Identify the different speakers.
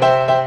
Speaker 1: Bye.